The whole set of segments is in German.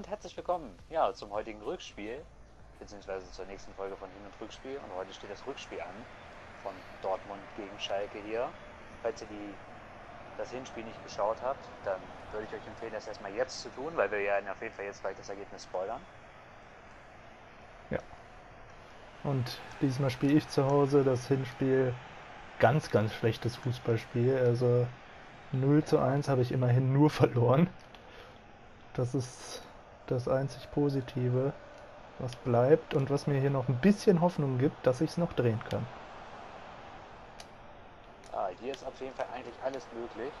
und herzlich willkommen ja, zum heutigen Rückspiel, beziehungsweise zur nächsten Folge von Hin- und Rückspiel. Und heute steht das Rückspiel an von Dortmund gegen Schalke hier. Falls ihr die, das Hinspiel nicht geschaut habt, dann würde ich euch empfehlen, das erstmal jetzt zu tun, weil wir ja auf jeden Fall jetzt gleich das Ergebnis spoilern. Ja. Und diesmal spiele ich zu Hause das Hinspiel ganz, ganz schlechtes Fußballspiel. Also 0 zu 1 habe ich immerhin nur verloren. Das ist das einzig Positive, was bleibt und was mir hier noch ein bisschen Hoffnung gibt, dass ich es noch drehen kann. Ah, hier ist auf jeden Fall eigentlich alles möglich.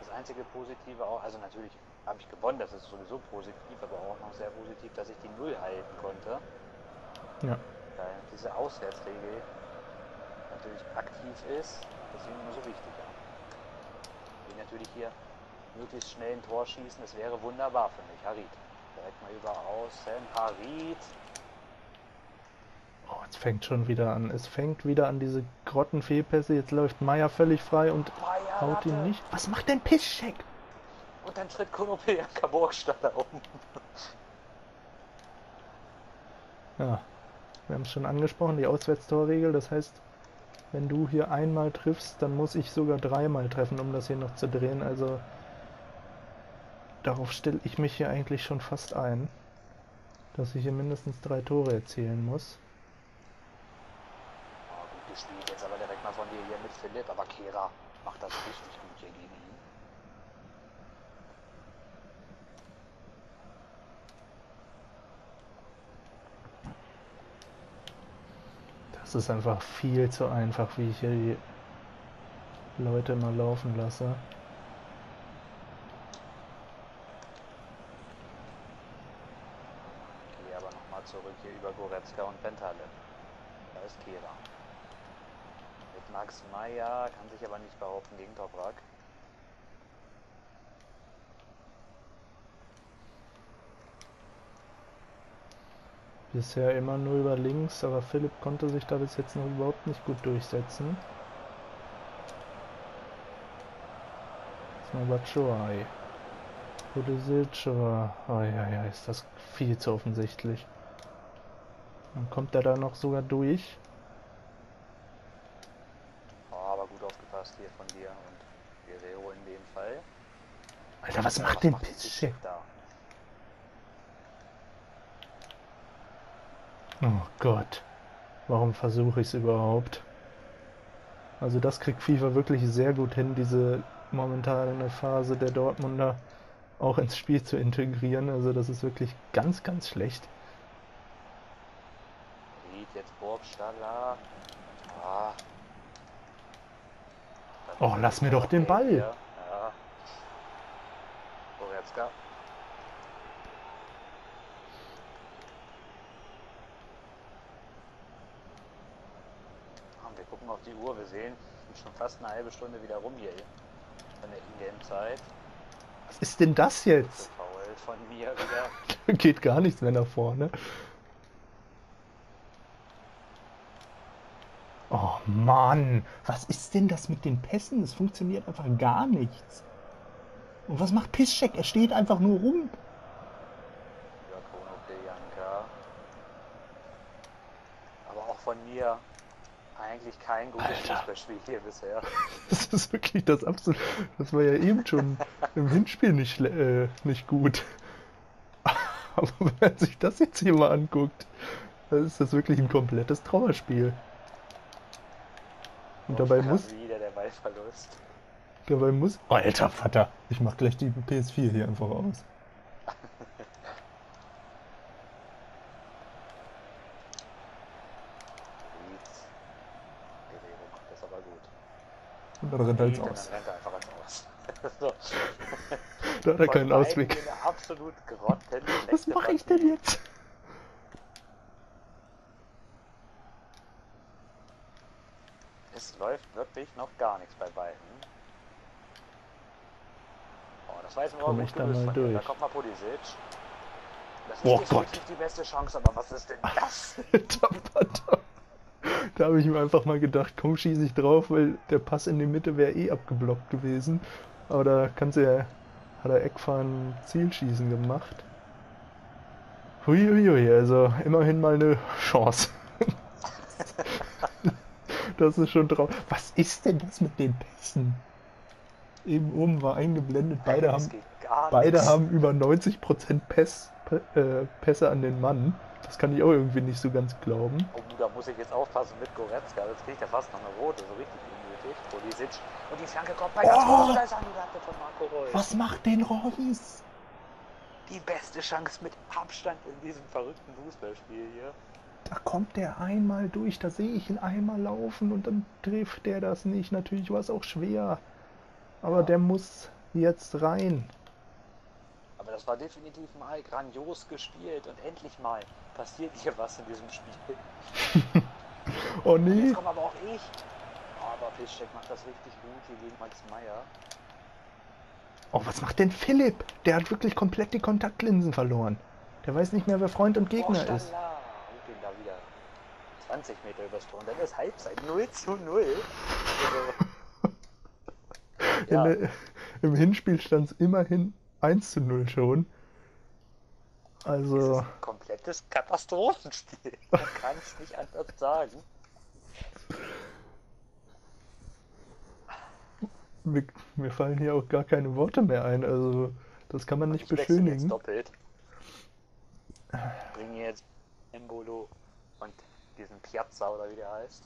Das einzige Positive auch, also natürlich habe ich gewonnen, das ist sowieso positiv, aber auch noch sehr positiv, dass ich die Null halten konnte. Ja. Weil diese Auswärtsregel natürlich aktiv ist, deswegen immer so wichtig. Ja. Will natürlich hier möglichst schnell ein Tor schießen, das wäre wunderbar für mich. Harid. Direkt mal über außen. Harid. Oh, jetzt fängt schon wieder an. Es fängt wieder an diese Grottenfehlpässe. Jetzt läuft Meier völlig frei und Meier, haut ihn nicht. Was macht denn Piszczek? Und dann tritt Konoplyanka Burgstaller um. Ja, wir haben es schon angesprochen, die Auswärtstorregel. Das heißt, wenn du hier einmal triffst, dann muss ich sogar dreimal treffen, um das hier noch zu drehen. Also darauf stelle ich mich hier eigentlich schon fast ein, dass ich hier mindestens drei Tore erzielen muss. Oh, gut gespielt, jetzt aber direkt mal von dir hier mit Philipp, aber Kehra macht das richtig gut hier gegen ihn. Das ist einfach viel zu einfach, wie ich hier die Leute mal laufen lasse. Gehe aber nochmal zurück hier über Goretzka und Bentale. Da ist Kehra. Mit Max Meyer kann sich aber nicht behaupten gegen Toprak. Bisher immer nur über links, aber Philipp konnte sich da bis jetzt noch überhaupt nicht gut durchsetzen. Jetzt mal Batshuayi. Pulisic, aber oh, ja, ja, ist das viel zu offensichtlich. Dann kommt er da noch sogar durch. Oh, aber gut aufgepasst hier von dir und Guerrero in dem Fall. Alter, was macht denn Piszczek? da? Oh Gott. Warum versuche ich es überhaupt? Also das kriegt FIFA wirklich sehr gut hin, diese momentane Phase der Dortmunder auch ins Spiel zu integrieren. Also das ist wirklich ganz, ganz schlecht. Ried jetzt Burgstaller. Ah. Oh, lass mir doch den Ball. Wir gucken auf die Uhr, wir sehen schon fast eine halbe Stunde wieder rum hier von der Ingame-Zeit. Was ist denn das jetzt? Geht gar nichts mehr nach vorne. Oh Mann, was ist denn das mit den Pässen? Es funktioniert einfach gar nichts. Und was macht Piszczek? Er steht einfach nur rum. Aber auch von mir eigentlich kein gutes Alter. Fußballspiel hier bisher. Das ist wirklich das absolut. Das war ja eben schon im Hinspiel nicht, äh, nicht gut. Aber wenn man sich das jetzt hier mal anguckt, dann ist das wirklich ein komplettes Trauerspiel. Und dabei muss, Wieder der Ballverlust. dabei muss. Oh, alter Vater, ich mach gleich die PS4 hier einfach aus. Und dann rennt er jetzt aus. dann rennt er einfach ins Aus. so. Da hat er keinen Ausweg. Absolut. Was mache ich denn jetzt? Es läuft wirklich noch gar nichts bei beiden. Oh, das aber Komm gut ich da kommt mal Pulisic. Das ist Oh definitiv die beste Chance, aber was ist denn das? Da habe ich mir einfach mal gedacht, komm, schieße ich drauf, weil der Pass in die Mitte wäre eh abgeblockt gewesen. Aber da kannst du ja hat er Eckfahren Zielschießen gemacht. Huiuiui, also immerhin mal eine Chance. Das ist schon drauf. Was ist denn das mit den Pässen? Eben oben war eingeblendet, beide Das haben, beide haben über 90% Päss, P- äh, Pässe an den Mann. Das kann ich auch irgendwie nicht so ganz glauben. Oh, da muss ich jetzt aufpassen mit Goretzka. Jetzt kriegt er fast noch eine rote, so richtig unnötig. Pulisic. Und die Flanke kommt bei Oh! Da ist eine Latte von Marco Reus. Was macht denn Reus? Die beste Chance mit Abstand in diesem verrückten Fußballspiel hier. Da kommt der einmal durch, da sehe ich ihn einmal laufen und dann trifft der das nicht. Natürlich war es auch schwer. Aber Ja. der muss jetzt rein. Aber das war definitiv mal grandios gespielt und endlich mal passiert hier was in diesem Spiel. Oh nee. Jetzt komme aber auch ich. Aber Piszczek macht das richtig gut hier gegen Max Meyer. Oh, was macht denn Philipp? Der hat wirklich komplett die Kontaktlinsen verloren. Der weiß nicht mehr, wer Freund und Gegner Boah, ist. Stalla. Und den da wieder 20 Meter übers Tor. Und dann ist Halbzeit 0 zu 0. Also, ja, der, Im Hinspiel stand es immerhin 1 zu 0 schon. Also, ist ein komplettes Katastrophenspiel. Man kann es nicht anders sagen. mir, mir fallen hier auch gar keine Worte mehr ein. Also, das kann man nicht Ich wechsle jetzt beschönigen. doppelt. Bringe jetzt Embolo diesen Piazza oder wie der heißt.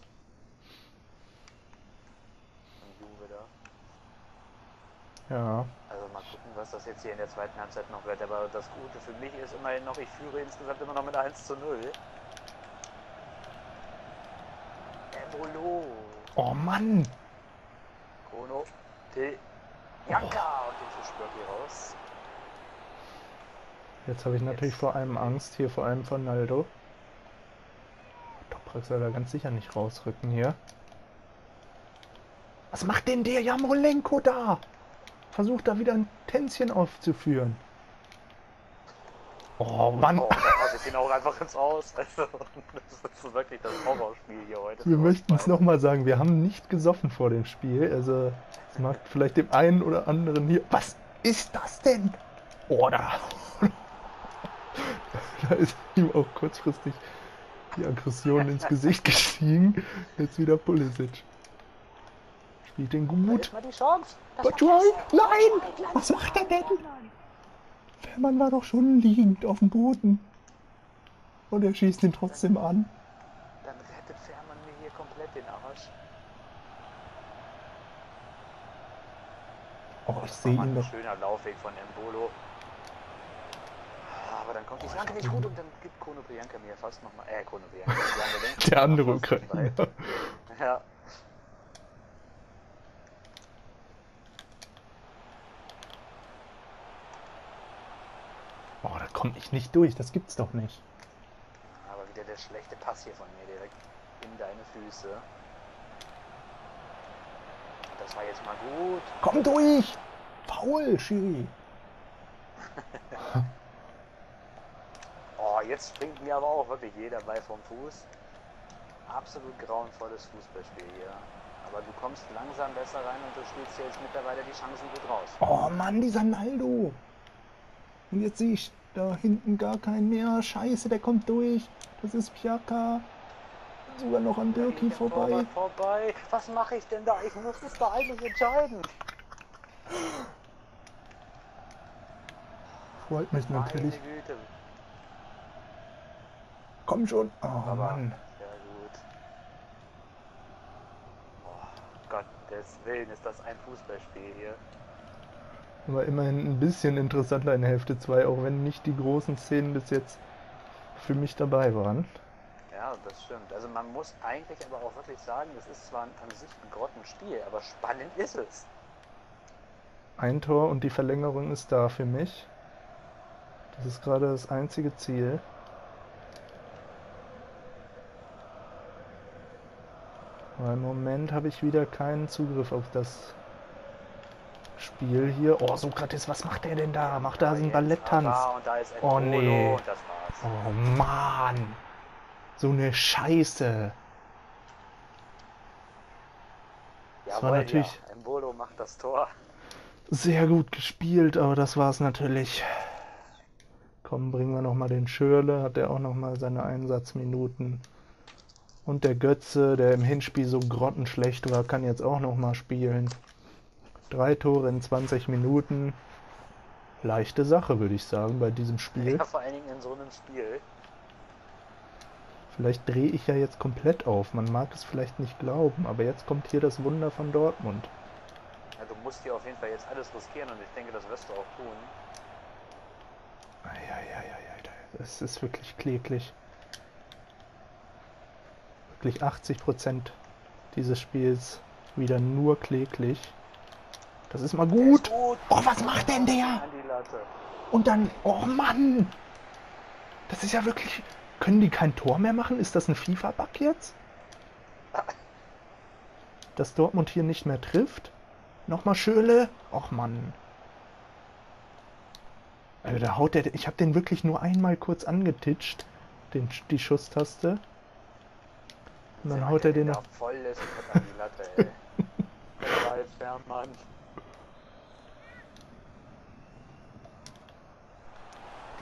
Von Juve da. Ja, Also mal gucken, was das jetzt hier in der zweiten Halbzeit noch wird. Aber das Gute für mich ist immerhin noch, ich führe insgesamt immer noch mit 1 zu 0. Embolo. oh Mann. Kono. Till. Janka. Und den Fisch hier raus. Jetzt habe ich natürlich Jetzt. vor allem Angst, hier vor allem von Naldo. Toprak soll da ganz sicher nicht rausrücken hier. Was macht denn der Jamolenko da? Versucht da wieder ein Tänzchen aufzuführen. Oh Mann, Oh, da passe ich ihn auch einfach ins Aus. Also, das ist wirklich das Horrorspiel hier heute. wir möchten es nochmal sagen, wir haben nicht gesoffen vor dem Spiel. Also es mag vielleicht dem einen oder anderen hier... Was ist das denn? Oh, da... da ist ihm auch kurzfristig die Aggression ins Gesicht gestiegen. Jetzt wieder Pulisic. Spielt den gut. die Chance. Das. Nein! Was macht er denn? Fährmann war doch schon liegend auf dem Boden. Und er schießt ihn trotzdem an. Dann rettet Fährmann mir hier komplett den Arsch. Oh, ich sehe ihn ein doch. schöner Laufweg von Embolo. Aber dann kommt die Flanke nicht gut und dann gibt Kono Priyanka mir fast nochmal. Äh, Kono Priyanka. Der andere weit. Ja. Oh, da komme ich nicht durch. Das gibt's doch nicht. Aber wieder der schlechte Pass hier von mir direkt in deine Füße. Das war jetzt mal gut. Komm durch! Faul, Schiri. Jetzt springt mir aber auch wirklich jeder Ball vom Fuß. Absolut grauenvolles Fußballspiel hier. Aber du kommst langsam besser rein und du spielst jetzt mittlerweile die Chancen gut raus. Oh Mann, dieser Naldo. Und jetzt sehe ich da hinten gar keinen mehr. Scheiße, der kommt durch. Das ist Pjaka. Sogar noch an Birki vorbei. Vorbei. Was mache ich denn da? Ich muss es da eigentlich entscheiden. Freut mich natürlich. Meine Güte. Komm schon. Oh Aber Mann. sehr gut. Oh, Gottes Willen ist das ein Fußballspiel hier. Aber immerhin ein bisschen interessanter in Hälfte 2, auch wenn nicht die großen Szenen bis jetzt für mich dabei waren. Ja, das stimmt. Also man muss eigentlich aber auch wirklich sagen, es ist zwar an sich ein Grottenspiel, aber spannend ist es. Ein Tor und die Verlängerung ist da für mich. Das ist gerade das einzige Ziel. Aber im Moment habe ich wieder keinen Zugriff auf das Spiel hier. Oh, Sokrates, was macht der denn da? Macht da so einen Balletttanz? ist Oh, nee. Oh Mann! So eine Scheiße! Das war natürlich-. Embolo macht das Tor. sehr gut gespielt, aber das war es natürlich. Komm, bringen wir nochmal den Schürle, hat er auch nochmal seine Einsatzminuten. Und der Götze, der im Hinspiel so grottenschlecht war, kann jetzt auch nochmal spielen. Drei Tore in 20 Minuten. Leichte Sache, würde ich sagen, bei diesem Spiel. Ja, vor allen Dingen in so einem Spiel. Vielleicht drehe ich ja jetzt komplett auf. Man mag es vielleicht nicht glauben, aber jetzt kommt hier das Wunder von Dortmund. Ja, du musst hier auf jeden Fall jetzt alles riskieren und ich denke, das wirst du auch tun. Eieieiei, das ist wirklich kläglich. Wirklich 80% dieses Spiels wieder nur kläglich. Das ist mal gut. gut. Oh, was macht denn der? Und dann, oh Mann! Das ist ja wirklich. Können die kein Tor mehr machen? Ist das ein FIFA-Bug jetzt? Dass Dortmund hier nicht mehr trifft? Nochmal Schöle? Och Mann. Also da haut der. Ich habe den wirklich nur einmal kurz angetitscht, den, die Schusstaste. Und dann haut er den noch. voll ist und an die Latte, ey. Der war jetzt Fernmann.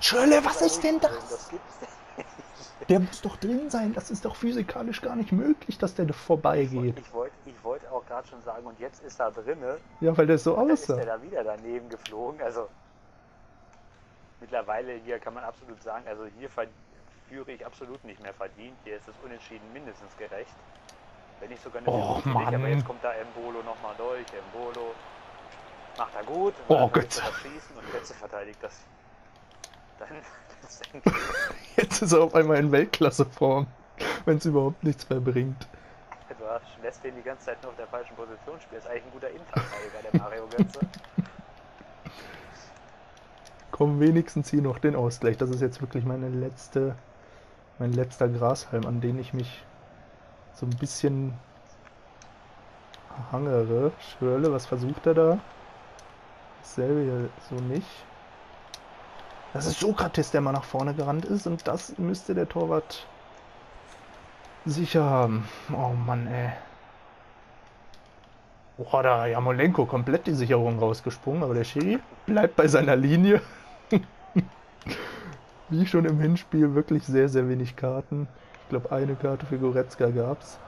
Schöle, was ist denn Das das? Der muss doch drin sein. Das ist doch physikalisch gar nicht möglich, dass der da vorbeigeht. Ich wollte ich wollt auch gerade schon sagen, und jetzt ist er drinne. Ja, weil der so Dann ist aussah. er da wieder daneben geflogen. Also mittlerweile hier kann man absolut sagen, also hier ver- führe ich absolut nicht mehr verdient. Hier ist das Unentschieden mindestens gerecht. Wenn nicht sogar eine Och, Führung dich, aber Mann. jetzt kommt da Embolo nochmal durch. Embolo macht er gut. Oh, schießen und Götze verteidigt das. Dann das ich, Jetzt ist er auf einmal in Weltklasseform, wenn es überhaupt nichts mehr bringt. du lässt den die ganze Zeit nur auf der falschen Position spielen. Ist eigentlich ein guter Innenverteidiger, der Mario Götze. Komm, wenigstens hier noch den Ausgleich. Das ist jetzt wirklich meine letzte, mein letzter Grashalm, an den ich mich so ein bisschen hangere. Schwörle, was versucht er da? Dasselbe hier so nicht. Das ist Sokrates, der mal nach vorne gerannt ist und das müsste der Torwart sicher haben. Oh Mann, ey. Oh, da Jamolenko komplett die Sicherung rausgesprungen, aber der Schiri bleibt bei seiner Linie. Wie schon im Hinspiel wirklich sehr, sehr wenig Karten. Ich glaube, eine Karte für Goretzka gab's.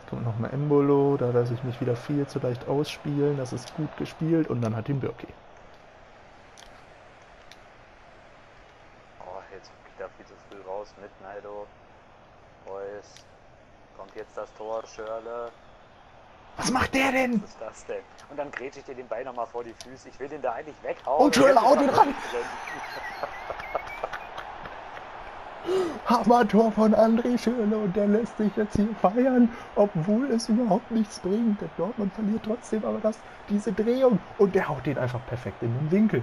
Jetzt kommt nochmal Embolo, da lasse ich mich wieder viel zu leicht ausspielen. Das ist gut gespielt und dann hat ihn Birki. Oh, jetzt geht er viel zu früh raus mit Naldo. Reus. Kommt jetzt das Tor, Schörle. Was macht der denn? Was ist das denn? Und dann grätsche ich dir den Ball nochmal vor die Füße. Ich will den da eigentlich weghauen. Und Schörle haut ihn ran. Hammertor von André Schöne und der lässt sich jetzt hier feiern, obwohl es überhaupt nichts bringt. Der Dortmund verliert trotzdem aber das, diese Drehung und der haut den einfach perfekt in den Winkel.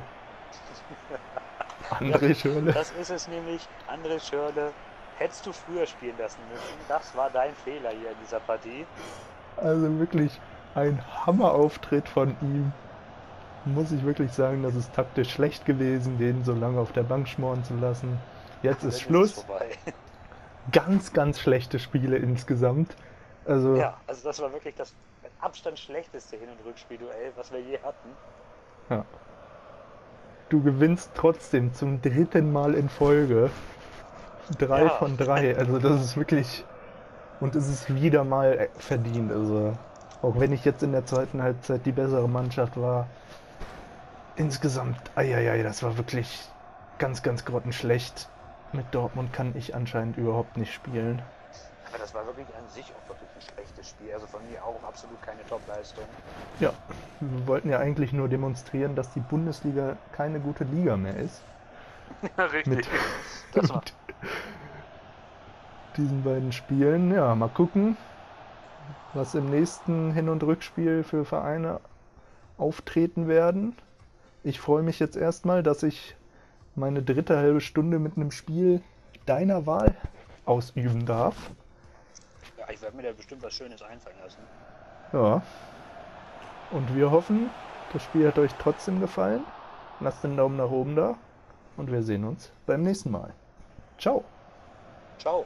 André Schöne. Das ist es nämlich, André Schörle. Hättest du früher spielen lassen müssen. Das war dein Fehler hier in dieser Partie. Also wirklich ein Hammerauftritt von ihm. Muss ich wirklich sagen, das ist taktisch schlecht gewesen, den so lange auf der Bank schmoren zu lassen. Jetzt ist Schluss. Ganz, ganz schlechte Spiele insgesamt. Also Ja, also das war wirklich das mit Abstand schlechteste Hin- und Rückspielduell, was wir je hatten. Ja. Du gewinnst trotzdem zum dritten Mal in Folge. Drei Ja. von drei. Also das ist wirklich. Und es ist wieder mal verdient. Also auch wenn ich jetzt in der zweiten Halbzeit die bessere Mannschaft war. Insgesamt, eieiei, das war wirklich ganz, ganz grottenschlecht. Mit Dortmund kann ich anscheinend überhaupt nicht spielen. Aber das war wirklich an sich auch wirklich ein schlechtes Spiel. Also von mir auch absolut keine Top-Leistung. Ja, wir wollten ja eigentlich nur demonstrieren, dass die Bundesliga keine gute Liga mehr ist. Richtig. Mit- Das war, mit diesen beiden Spielen. Ja, mal gucken, was im nächsten Hin- und Rückspiel für Vereine auftreten werden. Ich freue mich jetzt erstmal, dass ich meine dritte halbe Stunde mit einem Spiel deiner Wahl ausüben darf. ja, ich werde mir da bestimmt was Schönes einfallen lassen. Ja. Und wir hoffen, das Spiel hat euch trotzdem gefallen. Lasst den Daumen nach oben da und wir sehen uns beim nächsten Mal. Ciao. Ciao.